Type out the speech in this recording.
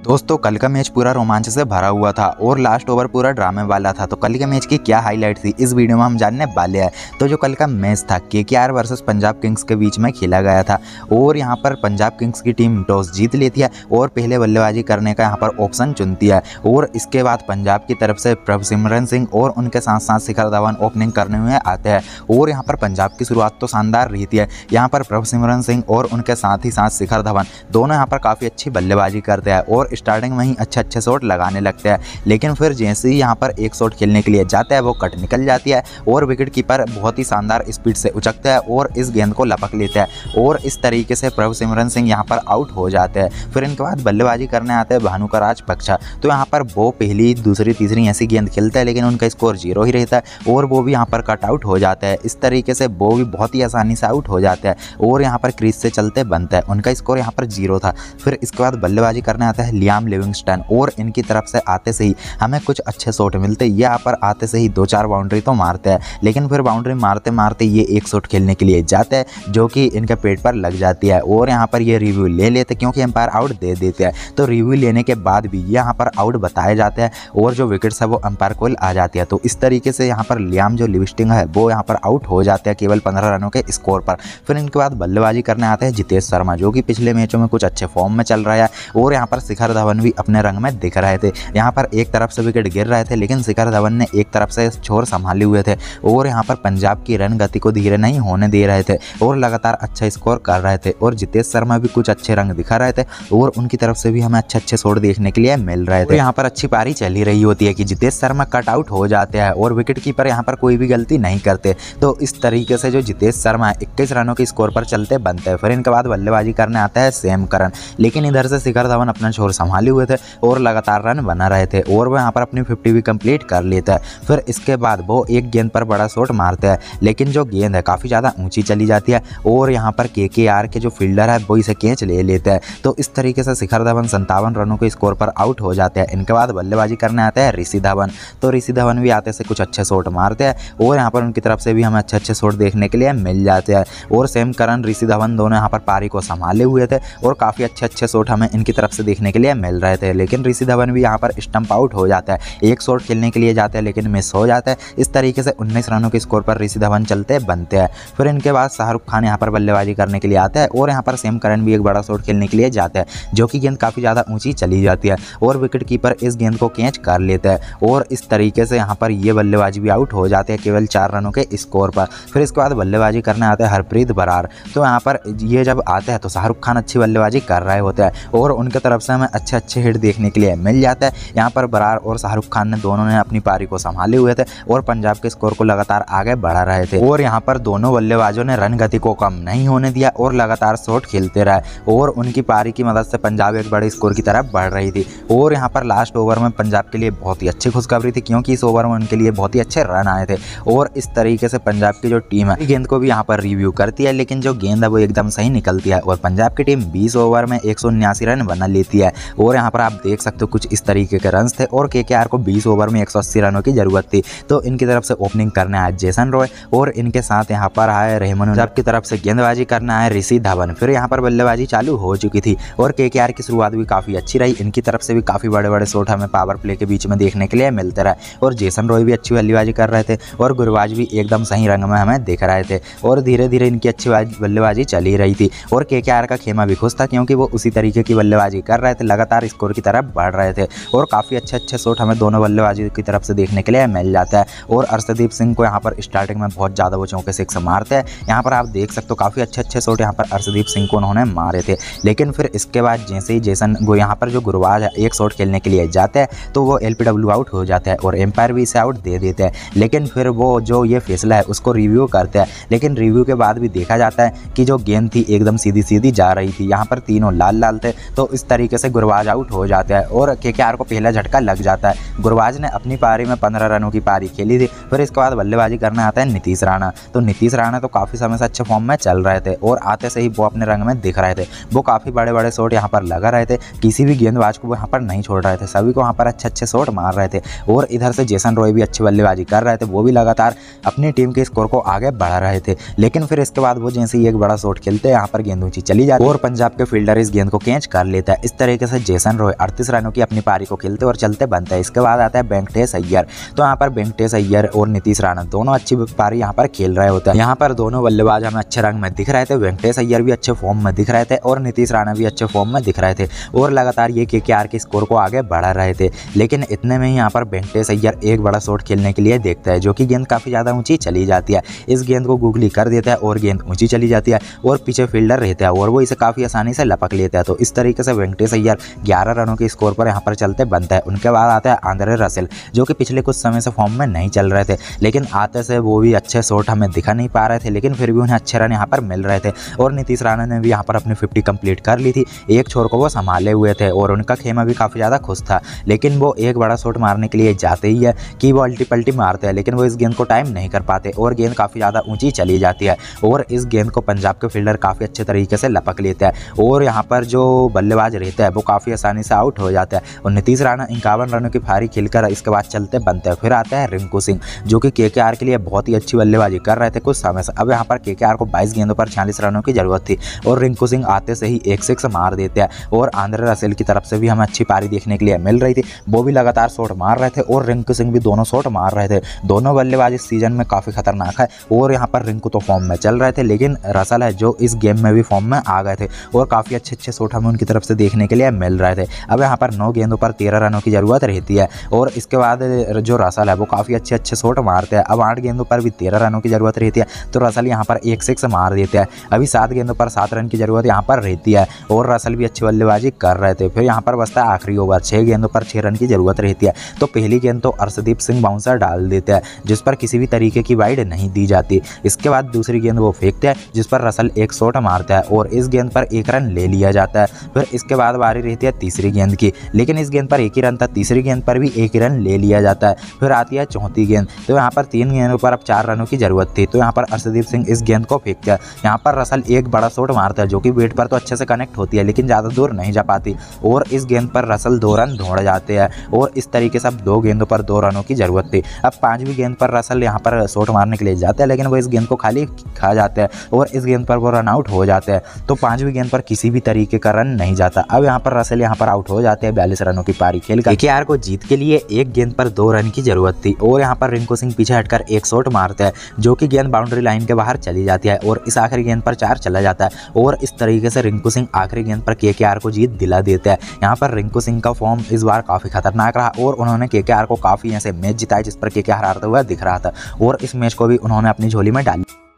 दोस्तों, कल का मैच पूरा रोमांच से भरा हुआ था और लास्ट ओवर पूरा ड्रामे वाला था। तो कल के मैच की क्या हाईलाइट थी, इस वीडियो में हम जानने वाले हैं। तो जो कल का मैच था के के आर वर्सेज पंजाब किंग्स के बीच में खेला गया था और यहाँ पर पंजाब किंग्स की टीम टॉस जीत लेती है और पहले बल्लेबाजी करने का यहाँ पर ऑप्शन चुनती है। और इसके बाद पंजाब की तरफ़ से प्रभ सिमरन सिंह और उनके साथ साथ शिखर धवन ओपनिंग करने हुए आते हैं और यहाँ पर पंजाब की शुरुआत तो शानदार रहती है। यहाँ पर प्रभ सिमरन सिंह और उनके साथ ही साथ शिखर धवन दोनों यहाँ पर काफ़ी अच्छी बल्लेबाजी करते हैं और स्टार्टिंग में ही अच्छे अच्छे शॉट लगाने लगते हैं। लेकिन फिर जैसे ही यहाँ पर एक शॉट खेलने के लिए जाता है, वो कट निकल जाती है और विकेट कीपर बहुत ही शानदार स्पीड से उचकता है और इस गेंद को लपक लेता है और इस तरीके से प्रभु सिमरन सिंह यहाँ पर आउट हो जाते हैं। फिर इनके बाद बल्लेबाजी करने आते हैं भानु का राजपक्षा। तो यहाँ पर वो पहली, दूसरी, तीसरी ऐसी गेंद खेलता है, लेकिन उनका स्कोर ज़ीरो ही रहता है और वो भी यहाँ पर कट आउट हो जाता है। इस तरीके से वो भी बहुत ही आसानी से आउट हो जाता है और यहाँ पर क्रीज से चलते बनता है। उनका स्कोर यहाँ पर ज़ीरो था। फिर इसके बाद बल्लेबाजी करने आता है लियाम लिविंगस्टन और इनकी तरफ़ से आते से ही हमें कुछ अच्छे शॉट मिलते ये यहाँ पर आते से ही दो चार बाउंड्री तो मारते हैं, लेकिन फिर बाउंड्री मारते मारते ये एक शॉट खेलने के लिए जाते हैं, जो कि इनके पेट पर लग जाती है, और यहाँ पर ये रिव्यू ले लेते क्योंकि एम्पायर आउट दे देते हैं। तो रिव्यू लेने के बाद भी यहाँ पर आउट बताए जाते हैं, और जो विकेट्स है वो अंपायर को आ जाती है। तो इस तरीके से यहाँ पर लियाम जो लिविस्टिंग है, वो यहाँ पर आउट हो जाते हैं केवल पंद्रह रनों के स्कोर पर। फिर इनके बाद बल्लेबाजी करने आते हैं जितेश शर्मा, जो कि पिछले मैचों में कुछ अच्छे फॉर्म में चल रहा है, और यहाँ पर शिखर धवन भी अपने रंग में दिख रहे थे। यहाँ पर एक तरफ़ से विकेट गिर रहे थे, लेकिन शिखर धवन ने एक तरफ़ से छोर संभाले हुए थे और यहाँ पर पंजाब की रन गति को धीरे नहीं होने दे रहे थे और लगातार अच्छा स्कोर कर रहे थे और जितेश शर्मा भी कुछ अच्छे रंग दिखा रहे थे और उनकी तरफ़ से भी हमें अच्छे अच्छे शॉट देखने के लिए मिल रहे थे। यहाँ पर अच्छी पारी चली रही होती है कि जितेश शर्मा कट आउट हो जाते हैं और विकेट कीपर यहाँ पर कोई भी गलती नहीं करते। तो इस तरीके से जो जितेश शर्मा इक्कीस रनों के स्कोर पर चलते बनते हैं, फिर इनके बाद बल्लेबाजी करने आता है सेम करन लेकिन इधर से शिखर धवन अपना छोर संभाले हुए थे और लगातार रन बना रहे थे और वो यहाँ पर अपनी फिफ्टी भी कंप्लीट कर लेते हैं। फिर इसके बाद वो एक गेंद पर बड़ा शॉट मारते हैं, लेकिन जो गेंद है काफ़ी ज़्यादा ऊँची चली जाती है और यहाँ पर के के जो फील्डर है वो इसे कैच ले लेते हैं। तो इस तरीके से शिखर धवन संतावन रनों के स्कोर पर आउट हो जाते हैं। इनके बाद बल्लेबाजी करने आते हैं ऋषि धवन। तो ऋषि धवन भी आते से कुछ अच्छे शॉट मारते हैं और यहाँ पर उनकी तरफ़ से भी हमें अच्छे अच्छे शॉट देखने के लिए मिल जाते हैं। और सेम करण, ऋषि धवन दोनों यहाँ पर पारी को संभाले हुए थे और काफ़ी अच्छे अच्छे शॉट हमें इनकी तरफ़ से देखने के लिए मिल रहे थे, लेकिन ऋषि धवन भी यहाँ पर स्टंप आउट हो जाता है। एक शॉट खेलने के लिए जाते हैं, लेकिन मिस हो जाता है। इस तरीके से उन्नीस रनों के स्कोर पर ऋषि धवन चलते बनते हैं। फिर इनके बाद शाहरुख खान यहाँ पर बल्लेबाजी करने के लिए आता है, और यहाँ पर सेम करण भी एक बड़ा शॉट खेलने के लिए जाता है, जो कि गेंद काफ़ी ज़्यादा ऊँची चली जाती है, और विकेट कीपर इस गेंद को कैच कर लेता है, और इस तरीके से यहाँ पर ये बल्लेबाजी भी आउट हो जाते हैं केवल चार रनों के स्कोर पर। फिर इसके बाद बल्लेबाजी करने आते हैं हरप्रीत बरार। तो यहाँ पर ये जब आते हैं तो शाहरुख खान अच्छी बल्लेबाजी कर रहे होते हैं, और उनके तरफ़ से हमें अच्छे अच्छे हिट देखने के लिए मिल जाता है। यहाँ पर बरार और शाहरुख खान ने दोनों ने अपनी पारी को संभाले हुए थे और पंजाब के स्कोर को लगातार आगे बढ़ा रहे थे। और यहाँ पर दोनों बल्लेबाजों ने रन गति को कम नहीं होने दिया और लगातार शॉट खेलते रहे और उनकी पारी की मदद से पंजाब एक बड़े स्कोर की तरफ़ बढ़ रही थी। और यहाँ पर लास्ट ओवर में पंजाब के लिए बहुत ही अच्छी खुशखबरी थी क्योंकि इस ओवर में उनके लिए बहुत ही अच्छे रन आए थे और इस तरीके से पंजाब की जो टीम है, गेंद को भी यहाँ पर रिव्यू करती है, लेकिन जो गेंद है वो एकदम सही निकलती है और पंजाब की टीम बीस ओवर में एक रन बना लेती है। और यहाँ पर आप देख सकते हो कुछ इस तरीके के रन थे और के को बीस ओवर में एक रनों की ज़रूरत थी। तो इनकी तरफ़ से ओपनिंग करने आए जेसन रॉय और इनके साथ यहाँ पर आए रहमान पंजाब की तरफ़ से गेंदबाजी करने आए ऋषि धवन फिर यहाँ पर बल्लेबाजी चालू हो चुकी थी और के की शुरुआत भी काफ़ी अच्छी रही। इनकी तरफ़ से भी काफ़ी बड़े बड़े शॉट हमें पावर प्ले के बीच में देखने के लिए मिलते रहे और जेसन रॉय भी अच्छी बल्लेबाजी कर रहे थे और गुरबाज भी एकदम सही रंग में हमें देख रहे थे और धीरे धीरे इनकी अच्छी बल्लेबाजी चली रही थी और के का खेमा भी खुश था क्योंकि वो उसी तरीके की बल्लेबाजी कर रहे थे। लगातार स्कोर की तरफ़ बढ़ रहे थे और काफ़ी अच्छे अच्छे शॉट हमें दोनों बल्लेबाजी की तरफ़ से देखने के लिए मिल जाता है। और अर्षदीप सिंह को यहाँ पर स्टार्टिंग में बहुत ज़्यादा वो चौके सिक्स मारते हैं। यहाँ पर आप देख सकते हो काफ़ी अच्छे अच्छे शॉट यहाँ पर अर्षदीप सिंह को उन्होंने मारे थे। लेकिन फिर इसके बाद जैसे ही जैसन वो यहाँ पर जो गुरुवाज है, एक शॉट खेलने के लिए जाते हैं तो वो एलपीडब्ल्यू आउट हो जाता है और एम्पायर भी इसे आउट दे देते हैं। लेकिन फिर वो जो ये फैसला है, उसको रिव्यू करते हैं। लेकिन रिव्यू के बाद भी देखा जाता है कि जो गेंद थी, एकदम सीधी सीधी जा रही थी। यहाँ पर तीनों लाल लाल थे। तो इस तरीके से गुरबाज आउट हो जाता है और के को पहला झटका लग जाता है। गुरबाज ने अपनी पारी में पंद्रह रनों की पारी खेली थी, फिर इसके बाद बल्लेबाजी करने आता है नीतीश राणा। तो नीतीश राणा तो काफ़ी समय से अच्छे फॉर्म में चल रहे थे और आते से ही वो अपने रंग में दिख रहे थे। वो काफ़ी बड़े बड़े शॉट यहाँ पर लगा रहे थे। किसी भी गेंदबाज को वो यहाँ पर नहीं छोड़ रहे थे। सभी को यहाँ पर अच्छे अच्छे शॉट मार रहे थे और इधर से जेसन रॉय भी अच्छी बल्लेबाजी कर रहे थे। वो भी लगातार अपनी टीम के स्कोर को आगे बढ़ा रहे थे। लेकिन फिर इसके बाद वो जैसे ही एक बड़ा शॉट खेलते हैं, यहाँ पर गेंद ऊँची चली जाती है और पंजाब के फील्डर इस गेंद को कैच कर लेता है। इस तरीके से जेसन रॉय अड़तीस रनों की अपनी पारी को खेलते और चलते बनते हैं। इसके बाद आता है वेंकटेश अय्यर। तो यहाँ पर वेंकटेश अय्यर और नीतीश राणा दोनों अच्छी पारी यहाँ पर खेल रहे होते हैं। यहाँ पर दोनों बल्लेबाज हमें अच्छे रंग में दिख रहे थे। वेंकटेश अय्यर भी अच्छे फॉर्म में दिख रहे थे और नीतीश राणा भी अच्छे फॉर्म में दिख रहे थे और लगातार ये के के स्कोर को आगे बढ़ा रहे थे। लेकिन इतने में ही यहाँ पर वेंकटेश अय्यर एक बड़ा शॉट खेलने के लिए देखता है, जो कि गेंद काफ़ी ज़्यादा ऊँची चली जाती है। इस गेंद को गुगली कर देता है और गेंद ऊँची चली जाती है और पीछे फील्डर रहता है और वो इसे काफ़ी आसानी से लपक लेता है। तो इस तरीके से वेंकटेश अय्यर ग्यारह रनों के स्कोर पर यहाँ पर चलते बनता है। उनके बाद आता है आंद्रे रसेल, जो कि पिछले कुछ समय से फॉर्म में नहीं चल रहे थे, लेकिन आते से वो भी अच्छे शॉट हमें दिखा नहीं पा रहे थे, लेकिन फिर भी उन्हें अच्छे रन यहाँ पर मिल रहे थे। और नीतीश राणा ने भी यहाँ पर अपनी फिफ्टी कंप्लीट कर ली थी। एक छोर को वो संभाले हुए थे और उनका खेमा भी काफ़ी ज़्यादा खुश था। लेकिन वो एक बड़ा शॉट मारने के लिए जाते ही है कि वो अल्टी पल्टी मारते हैं, लेकिन वो इस गेंद को टाइम नहीं कर पाते और गेंद काफ़ी ज़्यादा ऊँची चली जाती है और इस गेंद को पंजाब के फील्डर काफ़ी अच्छे तरीके से लपक लेते हैं। और यहाँ पर जो बल्लेबाज रहता है वो काफ़ी आसानी से आउट हो जाता है। और नीतीश राणा इक्यावन रनों की फारी खेलकर इसके बाद चलते बनते हैं। फिर आता है रिंकू सिंह, जो कि के के लिए बहुत ही अच्छी बल्लेबाजी कर रहे थे कुछ समय से। अब यहाँ पर के को बाईस गेंदों पर छियालीस रनों की ज़रूरत थी और रिंकू सिंह आते से ही एक सिक्स मार देते हैं। और आंध्र रसेल की तरफ़ से भी हमें अच्छी पारी देखने के लिए मिल रही थी। वो भी लगातार शॉट मार रहे थे और रिंकू सिंह भी दोनों शॉट मार रहे थे। दोनों बल्लेबाज इस सीज़न में काफ़ी खतरनाक है और यहाँ पर रिंकू तो फॉर्म में चल रहे थे, लेकिन रसल है जो इस गेम में भी फॉर्म में आ गए थे। और काफ़ी अच्छे अच्छे शॉट हमें उनकी तरफ़ से देखने के लिए मिल रहे थे। अब यहाँ पर नौ गेंदों पर तेरह रनों की ज़रूरत रहती है और इसके बाद जो रसल है वो काफ़ी अच्छे अच्छे शॉट मारते हैं। अब आठ गेंदों पर भी तेरह रनों की ज़रूरत रहती है तो रसल यहाँ पर एक सिक्स मार देते हैं। अभी सात गेंदों पर सात रन की ज़रूरत यहाँ पर रहती है और रसल भी अच्छी बल्लेबाजी कर रहे थे। फिर यहाँ पर बसता है आखिरी ओवर छः गेंदों पर छः रन की ज़रूरत रहती है। तो पहली गेंद तो अर्षदीप सिंह बाउंसर डाल देते हैं, जिस पर किसी भी तरीके की वाइड नहीं दी जाती। इसके बाद दूसरी गेंद वो फेंकते हैं, जिस पर रसल एक शॉट मारता है और इस गेंद पर एक रन ले लिया जाता है। फिर इसके बाद बारी रहती है तीसरी गेंद की। लेकिन इस गेंद पर एक ही रन था, तीसरी गेंद पर भी एक ही रन ले लिया जाता है। फिर आती है चौथी गेंद। तो यहाँ पर तीन गेंदों पर अब चार रनों की ज़रूरत थी। तो यहाँ पर अर्षदीप सिंह इस गेंद को फेंकते हैं। यहाँ पर रसल एक बड़ा शॉट मारता है, जो कि वेट पर तो अच्छे से कनेक्ट होती है, लेकिन ज़्यादा दूर नहीं जा पाती। और इस गेंद पर रसल दो रन दौड़ जाते हैं। और इस तरीके से अब दो गेंदों पर दो रनों की ज़रूरत थी। अब पाँचवीं गेंद पर रसल यहाँ पर शॉट मारने के लिए जाते हैं, लेकिन वो इस गेंद को खाली खा जाते हैं और इस गेंद पर वो रन आउट हो जाते हैं। तो पाँचवीं गेंद पर किसी भी तरीके का रन नहीं जाता। अब यहाँ पर रसल यहाँ पर आउट हो जाते हैं बयालीस रनों की पारी खेल कर को जीत के लिए एक गेंद पर दो रन की ज़रूरत थी और यहाँ पर रिंकू सिंह पीछे हटकर एक शॉट मारते हैं, जो कि गेंद बाउंड्री लाइन के बाहर चली जाती है और इस आखिरी गेंद पर चार चला जाता है और इस तरीके से रिंकू सिंह आखिरी गेंद पर के को जीत दिला देते हैं। यहाँ पर रिंकू सिंह का फॉर्म इस बार काफ़ी खतरनाक रहा और उन्होंने के को काफ़ी ऐसे मैच जिताए जिस पर के हारते हुए दिख रहा था और इस मैच को भी उन्होंने अपनी झोली में डाली।